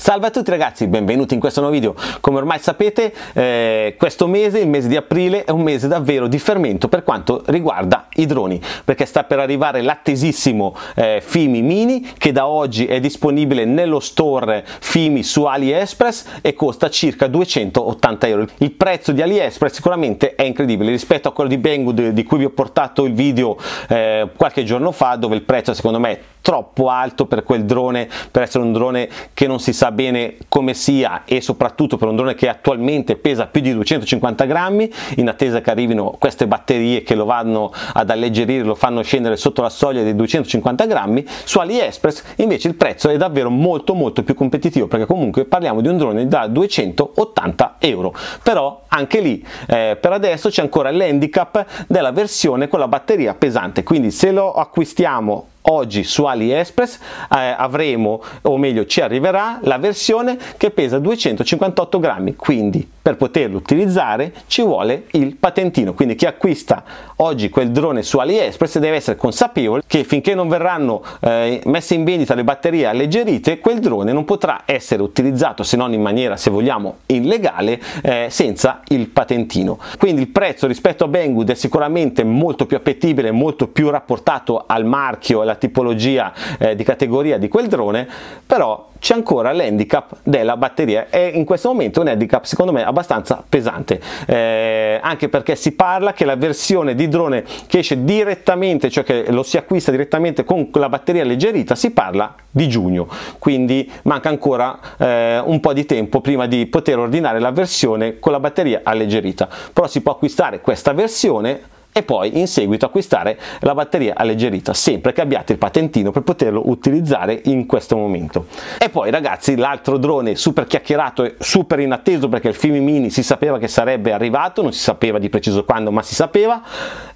Salve a tutti ragazzi, benvenuti in questo nuovo video. Come ormai sapete, eh, questo mese, il mese di aprile, è un mese davvero di fermento per quanto riguarda i droni, perché sta per arrivare l'attesissimo eh, Fimi Mini che da oggi è disponibile nello store Fimi su AliExpress e costa circa 280 euro. Il prezzo di AliExpress sicuramente è incredibile rispetto a quello di Banggood di cui vi ho portato il video eh, qualche giorno fa, dove il prezzo secondo me è troppo alto per quel drone, per essere un drone che non si sa bene come sia e soprattutto per un drone che attualmente pesa più di 250 grammi, in attesa che arrivino queste batterie che lo vanno ad alleggerire, lo fanno scendere sotto la soglia dei 250 grammi, su AliExpress invece il prezzo è davvero molto molto più competitivo perché comunque parliamo di un drone da 280 euro, però anche lì eh, per adesso c'è ancora l'handicap della versione con la batteria pesante, quindi se lo acquistiamo oggi su AliExpress eh, avremo o meglio ci arriverà la versione che pesa 258 grammi. Quindi per poterlo utilizzare ci vuole il patentino. Quindi chi acquista oggi quel drone su AliExpress deve essere consapevole che finché non verranno eh, messe in vendita le batterie alleggerite quel drone non potrà essere utilizzato se non in maniera se vogliamo illegale eh, senza il patentino. Quindi il prezzo rispetto a Banggood è sicuramente molto più appetibile molto più rapportato al marchio alla tipologia eh, di categoria di quel drone però c'è ancora l'handicap della batteria e in questo momento un handicap secondo me abbastanza pesante. Eh, anche perché si parla che la versione di drone che esce direttamente cioè che lo si acquista direttamente con la batteria alleggerita si parla di giugno. Quindi manca ancora eh, un po' di tempo prima di poter ordinare la versione con la batteria alleggerita. Però si può acquistare questa versione e poi in seguito acquistare la batteria alleggerita sempre che abbiate il patentino per poterlo utilizzare in questo momento. E poi ragazzi l'altro drone super chiacchierato e super inatteso perché il Fimi Mini si sapeva che sarebbe arrivato non si sapeva di preciso quando ma si sapeva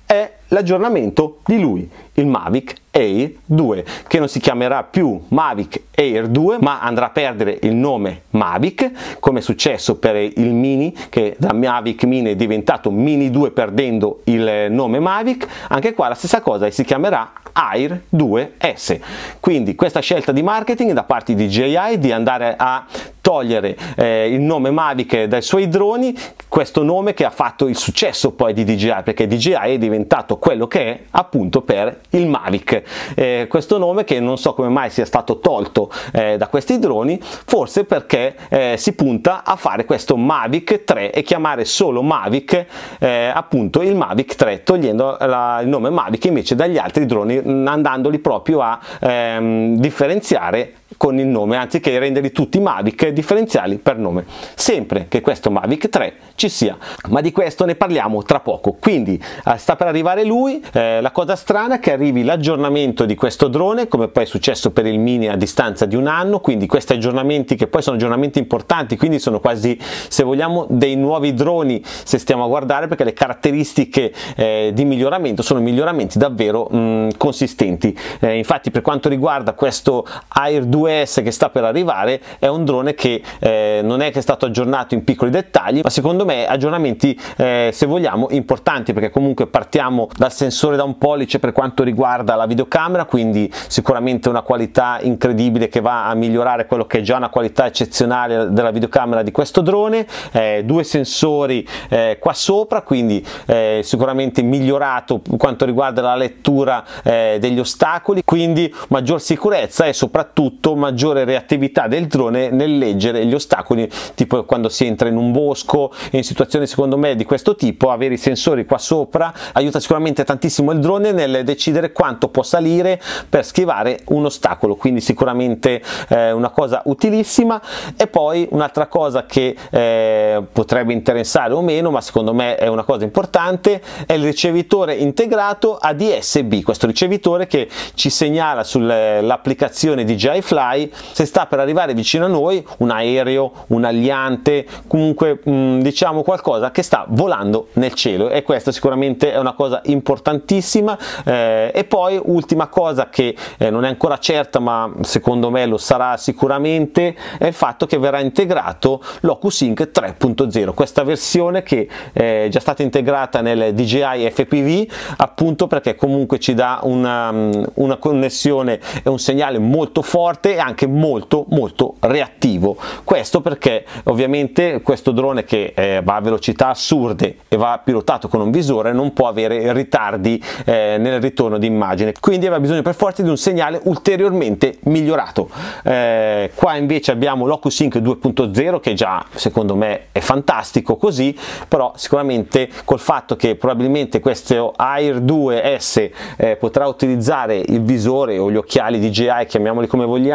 è l'aggiornamento di lui il Mavic Air 2 che non si chiamerà più Mavic Air 2 ma andrà a perdere il nome Mavic come è successo per il Mini che da Mavic Mini è diventato Mini 2 perdendo il nome Mavic. Anche qua la stessa cosa e si chiamerà Air 2S quindi questa scelta di marketing da parte di DJI di andare a togliere eh, il nome Mavic dai suoi droni, questo nome che ha fatto il successo poi di DJI, perché DJI è diventato quello che è appunto per il Mavic. Eh, questo nome che non so come mai sia stato tolto eh, da questi droni, forse perché eh, si punta a fare questo Mavic 3 e chiamare solo Mavic eh, appunto il Mavic 3, togliendo la, il nome Mavic invece dagli altri droni, andandoli proprio a ehm, differenziare con il nome anziché renderli tutti Mavic differenziali per nome. Sempre che questo Mavic 3 ci sia ma di questo ne parliamo tra poco. Quindi eh, sta per arrivare lui eh, la cosa strana è che arrivi l'aggiornamento di questo drone come poi è successo per il mini a distanza di un anno quindi questi aggiornamenti che poi sono aggiornamenti importanti quindi sono quasi se vogliamo dei nuovi droni se stiamo a guardare perché le caratteristiche eh, di miglioramento sono miglioramenti davvero mh, consistenti. Eh, infatti per quanto riguarda questo Air 2 2S che sta per arrivare è un drone che eh, non è che è stato aggiornato in piccoli dettagli ma secondo me aggiornamenti eh, se vogliamo importanti perché comunque partiamo dal sensore da un pollice per quanto riguarda la videocamera quindi sicuramente una qualità incredibile che va a migliorare quello che è già una qualità eccezionale della videocamera di questo drone eh, due sensori eh, qua sopra quindi eh, sicuramente migliorato per quanto riguarda la lettura eh, degli ostacoli quindi maggior sicurezza e soprattutto maggiore reattività del drone nel leggere gli ostacoli, tipo quando si entra in un bosco, in situazioni secondo me di questo tipo, avere i sensori qua sopra aiuta sicuramente tantissimo il drone nel decidere quanto può salire per schivare un ostacolo, quindi sicuramente eh, una cosa utilissima. E poi un'altra cosa che eh, potrebbe interessare o meno, ma secondo me è una cosa importante, è il ricevitore integrato ADS-B, questo ricevitore che ci segnala sull'applicazione DJI Fly Fly se sta per arrivare vicino a noi un aereo, un aliante, comunque mm, diciamo qualcosa che sta volando nel cielo. E questa sicuramente è una cosa importantissima. Eh, e poi ultima cosa che eh, non è ancora certa ma secondo me lo sarà sicuramente è il fatto che verrà integrato l'OcuSync 3.0 questa versione che è già stata integrata nel DJI FPV appunto perché comunque ci dà una, una connessione e un segnale molto forte forte e anche molto molto reattivo. Questo perché ovviamente questo drone che eh, va a velocità assurde e va pilotato con un visore non può avere ritardi eh, nel ritorno di immagine. Quindi aveva bisogno per forza di un segnale ulteriormente migliorato. Eh, qua invece abbiamo l'OcuSync 2.0 che già secondo me è fantastico così però sicuramente col fatto che probabilmente questo Air 2S eh, potrà utilizzare il visore o gli occhiali DJI chiamiamoli come vogliamo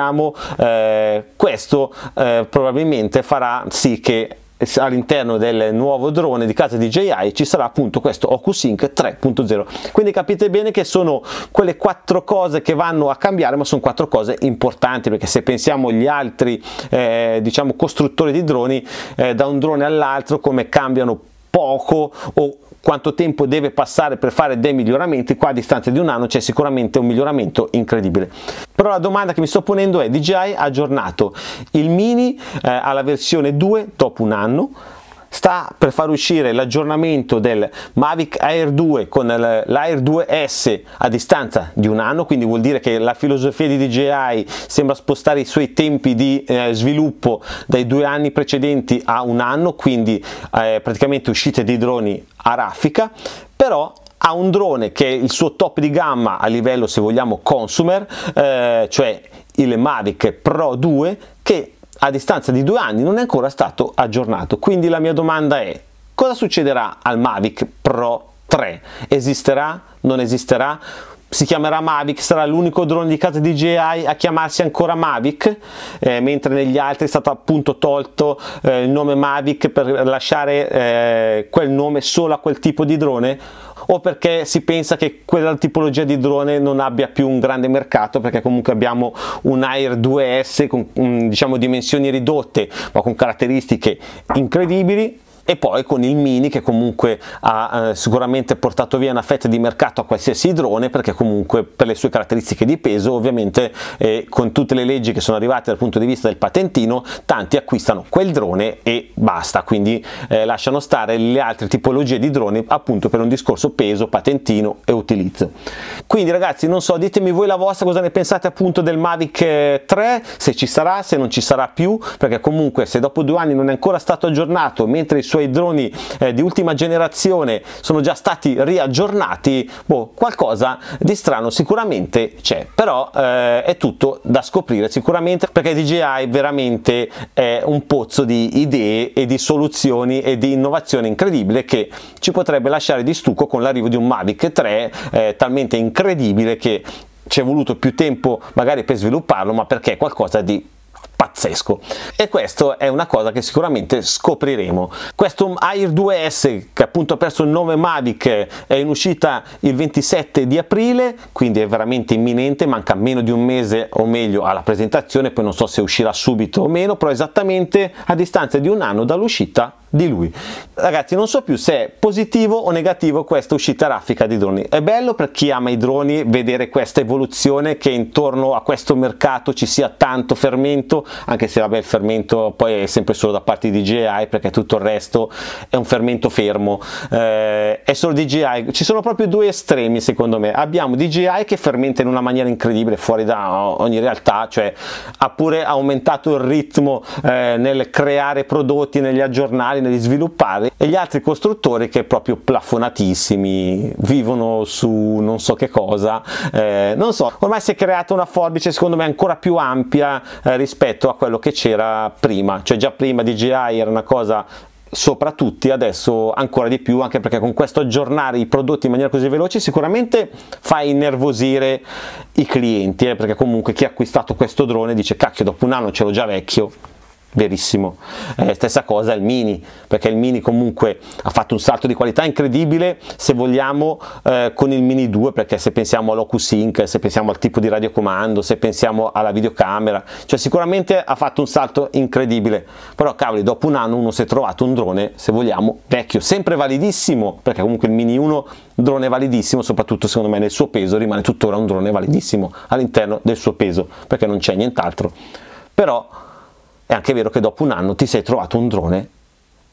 eh, questo eh, probabilmente farà sì che all'interno del nuovo drone di casa DJI ci sarà appunto questo OcuSync 3.0 quindi capite bene che sono quelle quattro cose che vanno a cambiare ma sono quattro cose importanti perché se pensiamo agli altri eh, diciamo costruttori di droni eh, da un drone all'altro come cambiano poco o quanto tempo deve passare per fare dei miglioramenti, qua a distanza di un anno c'è sicuramente un miglioramento incredibile. Però la domanda che mi sto ponendo è DJI ha aggiornato il mini eh, alla versione 2 dopo un anno, sta per far uscire l'aggiornamento del Mavic Air 2 con l'Air 2S a distanza di un anno, quindi vuol dire che la filosofia di DJI sembra spostare i suoi tempi di eh, sviluppo dai due anni precedenti a un anno, quindi eh, praticamente uscite di droni a raffica, però ha un drone che è il suo top di gamma a livello se vogliamo consumer, eh, cioè il Mavic Pro 2 che a distanza di due anni non è ancora stato aggiornato. Quindi la mia domanda è cosa succederà al Mavic Pro 3? Esisterà? Non esisterà? Si chiamerà Mavic, sarà l'unico drone di casa DJI a chiamarsi ancora Mavic, eh, mentre negli altri è stato appunto tolto eh, il nome Mavic per lasciare eh, quel nome solo a quel tipo di drone o perché si pensa che quella tipologia di drone non abbia più un grande mercato perché comunque abbiamo un Air 2S con diciamo dimensioni ridotte ma con caratteristiche incredibili e poi con il mini che comunque ha eh, sicuramente portato via una fetta di mercato a qualsiasi drone perché comunque per le sue caratteristiche di peso ovviamente eh, con tutte le leggi che sono arrivate dal punto di vista del patentino tanti acquistano quel drone e basta. Quindi eh, lasciano stare le altre tipologie di droni appunto per un discorso peso, patentino e utilizzo. Quindi ragazzi non so ditemi voi la vostra cosa ne pensate appunto del Mavic 3 eh, se ci sarà, se non ci sarà più perché comunque se dopo due anni non è ancora stato aggiornato mentre i suoi suoi droni eh, di ultima generazione sono già stati riaggiornati, boh, qualcosa di strano sicuramente c'è, però eh, è tutto da scoprire sicuramente perché DJI veramente è un pozzo di idee e di soluzioni e di innovazione incredibile che ci potrebbe lasciare di stucco con l'arrivo di un Mavic 3 eh, talmente incredibile che ci è voluto più tempo magari per svilupparlo ma perché è qualcosa di pazzesco. E questo è una cosa che sicuramente scopriremo. Questo Air 2S che appunto ha perso il nome Mavic è in uscita il 27 di aprile quindi è veramente imminente manca meno di un mese o meglio alla presentazione poi non so se uscirà subito o meno però esattamente a distanza di un anno dall'uscita di lui. Ragazzi, non so più se è positivo o negativo questa uscita raffica di droni. È bello per chi ama i droni vedere questa evoluzione che intorno a questo mercato ci sia tanto fermento, anche se vabbè il fermento poi è sempre solo da parte di DJI perché tutto il resto è un fermento fermo. Eh, è solo DJI, ci sono proprio due estremi secondo me. Abbiamo DJI che fermenta in una maniera incredibile fuori da ogni realtà, cioè ha pure aumentato il ritmo eh, nel creare prodotti, negli aggiornali magari negli sviluppare e gli altri costruttori che proprio plafonatissimi vivono su non so che cosa eh, non so. Ormai si è creata una forbice secondo me ancora più ampia eh, rispetto a quello che c'era prima. Cioè già prima DJI era una cosa sopra tutti adesso ancora di più anche perché con questo aggiornare i prodotti in maniera così veloce sicuramente fa innervosire i clienti eh, perché comunque chi ha acquistato questo drone dice cacchio dopo un anno ce l'ho già vecchio verissimo. Eh, stessa cosa il mini perché il mini comunque ha fatto un salto di qualità incredibile se vogliamo eh, con il mini 2 perché se pensiamo all'OcuSync se pensiamo al tipo di radiocomando se pensiamo alla videocamera cioè sicuramente ha fatto un salto incredibile. Però cavoli dopo un anno uno si è trovato un drone se vogliamo vecchio sempre validissimo perché comunque il mini 1 drone validissimo soprattutto secondo me nel suo peso rimane tuttora un drone validissimo all'interno del suo peso perché non c'è nient'altro. Però è anche vero che dopo un anno ti sei trovato un drone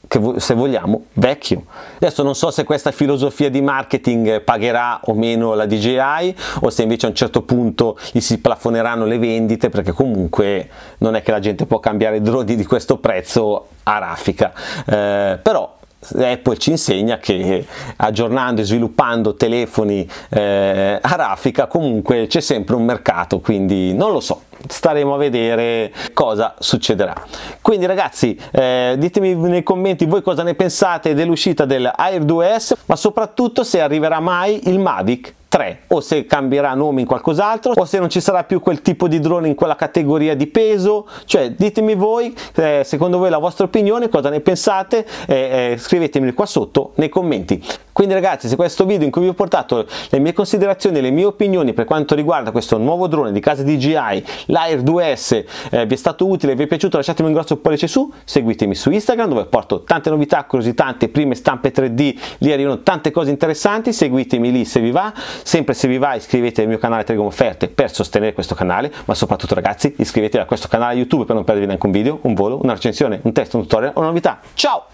che se vogliamo vecchio. Adesso non so se questa filosofia di marketing pagherà o meno la DJI o se invece a un certo punto gli si plafoneranno le vendite perché comunque non è che la gente può cambiare droni di questo prezzo a raffica. Eh, però Apple ci insegna che aggiornando e sviluppando telefoni eh, a raffica comunque c'è sempre un mercato, quindi non lo so, staremo a vedere cosa succederà. Quindi ragazzi eh, ditemi nei commenti voi cosa ne pensate dell'uscita del Air 2S, ma soprattutto se arriverà mai il Mavic 3 o se cambierà nome in qualcos'altro o se non ci sarà più quel tipo di drone in quella categoria di peso. Cioè ditemi voi eh, secondo voi la vostra opinione cosa ne pensate eh, eh, scrivetemeli qua sotto nei commenti. Quindi ragazzi se questo video in cui vi ho portato le mie considerazioni le mie opinioni per quanto riguarda questo nuovo drone di casa DJI l'Air 2S eh, vi è stato utile vi è piaciuto lasciatemi un grosso pollice su seguitemi su Instagram dove porto tante novità così tante prime stampe 3D lì arrivano tante cose interessanti seguitemi lì se vi va Sempre se vi va iscrivetevi al mio canale Telegram Offerte per sostenere questo canale, ma soprattutto ragazzi iscrivetevi a questo canale YouTube per non perdervi neanche un video, un volo, una recensione, un testo, un tutorial o una novità. Ciao!